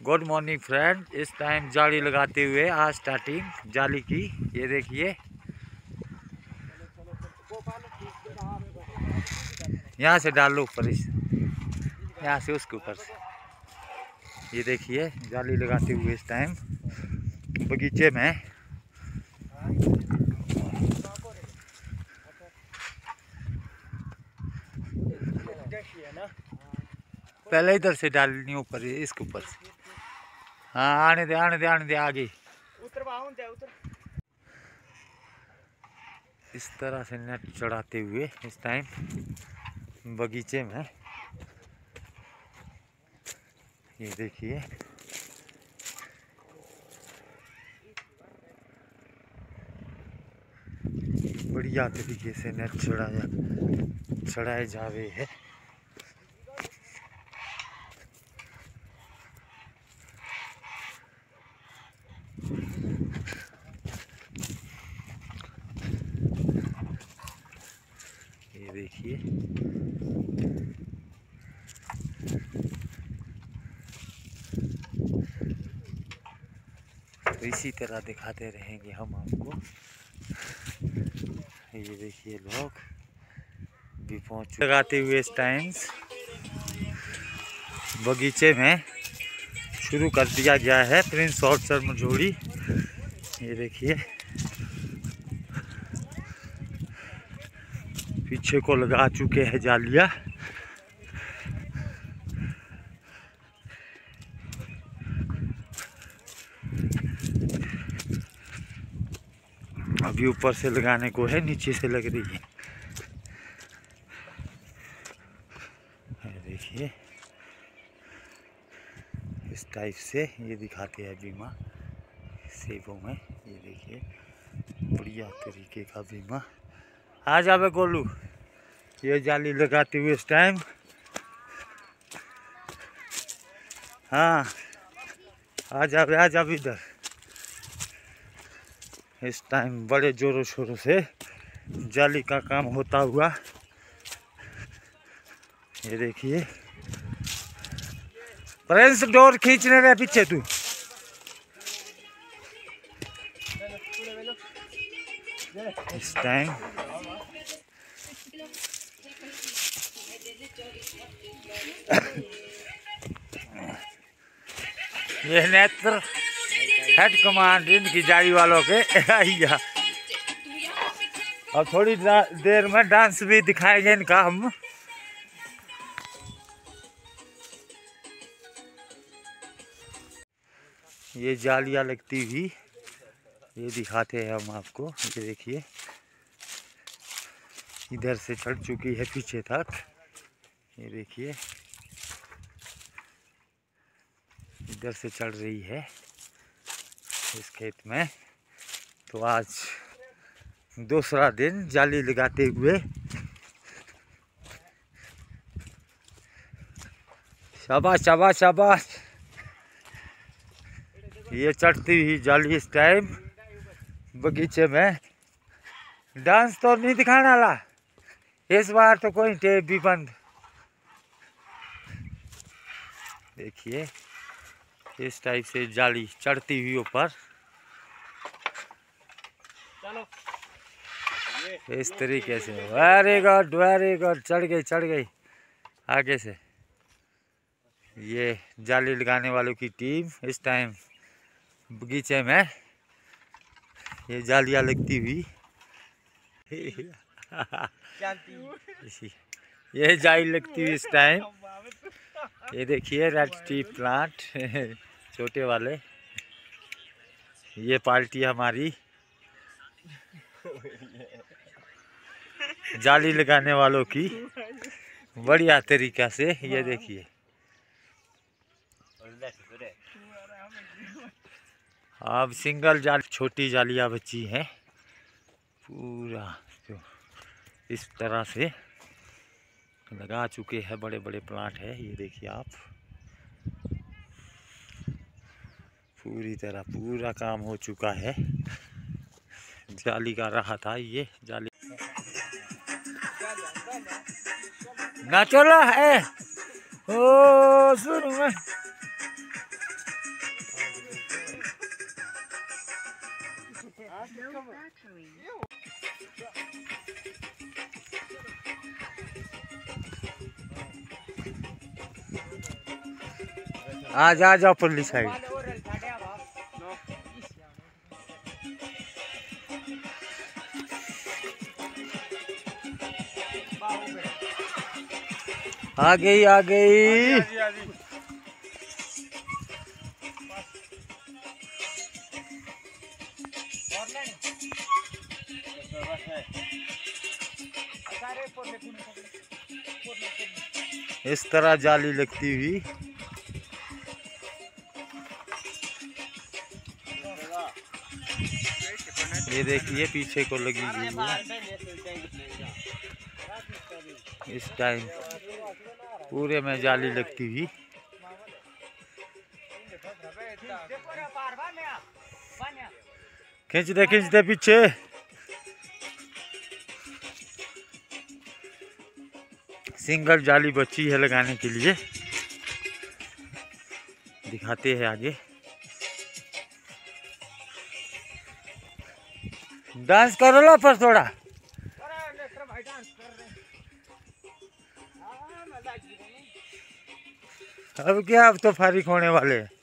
Good morning friend इस time जाली लगाते हुए आज स्टार्टिंग जाली की, ये देखिए। यहाँ से डाल लो ऊपर इस, यहाँ से उसके ऊपर से। ये देखिए, जाली लगाते हुए इस टाइम बगीचे में। पहले इधर से डालनी ऊपर, इसके ऊपर से। हाँ आने दे आने दे आने दे आगे। इस तरह से नेट चढ़ाते हुए इस टाइम बगीचे में। ये देखिए। बढ़िया तरीके से नेट चढ़ाया चढ़ाए जावे है। देखिए। तो इसी तरह दिखाते रहेंगे हम आपको। ये देखिए लोग भी पहुँच लगाते हुए इस टाइम्स बगीचे में शुरू कर दिया गया है। प्रिंस और चर्म जोड़ी। ये देखिए। पीछे को लगा चुके हैं जालिया। अभी ऊपर से लगाने को है, नीचे से लग रही है। देखिए। इस टाइप से ये दिखाते हैं बीमा सेबों में। ये देखिए, बढ़िया तरीके का बीमा। आ जावे गोलू। ये जाली लगाते हुए इस टाइम हाँ। आ जावे आ जावे इधर। इस टाइम बड़े जोरों शोरों से जाली का काम होता हुआ। ये देखिए। प्रिंस डोर खींचने रहे पीछे तू। इस टाइम ये नेत्र हेड कमांड इनकी जारी वालों के या अब थोड़ी देर में डांस भी दिखाएँगे इनका हम। ये जालियाँ लगती हुई ये दिखाते हैं हम आपको, ये देखिए। इधर से चढ़ चुकी है पीछे तक। ये देखिए। इधर से चढ़ रही है इस खेत में। तो आज दूसरा दिन जाली लगाते हुए शाबाश शाबाश शाबाश। ये चढ़ती हुई जाली इस टाइम बगीचे में। डांस तो नहीं दिखाने वाला। इस बार तो कोई टेप भी बंद। देखिए इस टाइप से जाली चढ़ती हुई ऊपर। इस तरीके से। वेरी गुड वेरी गुड चढ़ गई चढ़ गई। आगे से। ये जाली लगाने वालों की टीम इस टाइम बगीचे में ये जालियाँ लगती हुई। ये जाई लगती हुई इस टाइम ये देखिए रेड टी प्लांट छोटे वाले। ये पार्टी हमारी। जाली लगाने वालों की। बढ़िया तरीका से ये देखिए। अब सिंगल जाल छोटी जालियाँ बची हैं। पूरा जो इस तरह से। लगा चुके हैं बड़े बड़े प्लांट है, ये देखिए आप। पूरी तरह पूरा काम हो चुका है। जाली का रहा था ये, जाली। नाचोला है। ओ आ जा जा परली साइड। आ गई आ गई। इस तरह जाली लगती हुई। ये देखिए पीछे को लगी हुई है। इस टाइम पूरे में जाली लगती हुई। खींच दे खींच दे पीछे। सिंगल जाली बची है लगाने के लिए। दिखाते हैं आगे। डांस करो लो फिर थोड़ा। अब क्या अब तो फारिक होने वाले हैं।